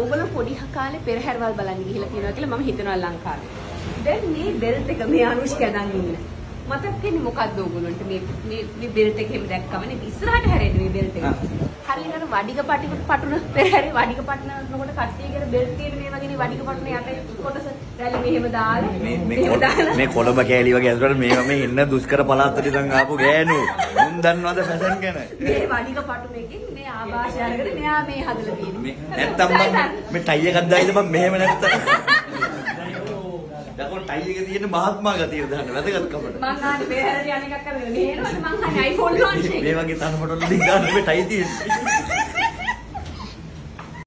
ඕගොල්ලෝ පොඩි කාලේ පෙරහැරවල් බලන්න ගිහිල්ලා තියෙනවා කියලා මම හිතනවා ලංකාවේ. දැන් මේ බෙල්ට් එක මේ අනුෂ්ක අදන් ඉන්න. මතක් වෙන්නේ මොකද්ද ඕගොල්ලන්ට මේ මේ මේ බෙල්ට් එක එහෙම දැක්කම නේ ඉස්සරහට හැරෙන්නේ මේ බෙල්ට් එක. හරියට වඩික පටි පටුන පෙරහැරේ වඩික පටනනකොට කට්ටිය කියන බෙල්ට් තියෙන මේ වගේ වඩික පටුන යට කොටස රැලි මෙහෙම දාලා මේ මේ මෙහෙම දාලා මේ කොළඹ කෑලි වගේ ඇතුළට මේවා මේ ඉන්න දුෂ්කර පළාත් වලින් ආපු ගෑනු. මුන් දන්නවද ෆැෂන් ගැන? මේ වඩික පටුනකින් මේ ආభాෂය අරගෙන මෙයා මේ හදලා තියෙනවා. මේ නැත්තම් මම මේ ටයි එකක් දායිද මම මෙහෙම නැත්තම්. දකෝ ටයි එකේ තියෙන මහත්මා ගතිය දාන්න වැදගත්කමට. මං ආන්නේ පෙරහැරට යන එකක් කරගෙන නේනවද මං අහන්නේ iPhone එක. මේ වගේ තනකොටවල දිගාන මේ ටයි තියෙන්නේ.